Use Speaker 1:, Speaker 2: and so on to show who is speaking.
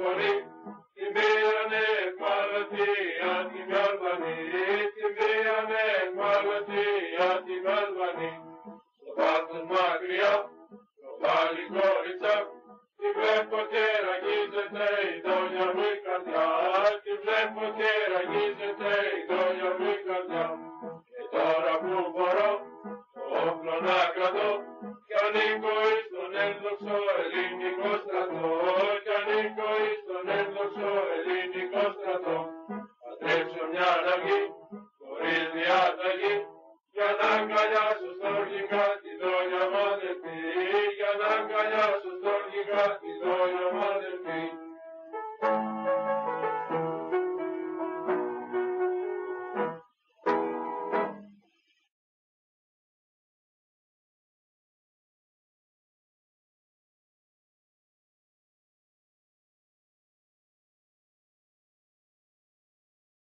Speaker 1: πολύ. Την πήρανε μαλωτία την Αλβανή. Την πήρανε μαλωτία. Στο βάθος μακριά, το πάλι κόριτσα. Την βλέπω και η δόνια μου η καρδιά. Την η δόνια μου. Και τώρα που μπορώ, το όπλο να κρατώ. Κι ανήκω εις τον ένδοξο ελληνικό στρατό. strato, a trecem ja nagi, korin ja tagi, ja nanga ja su.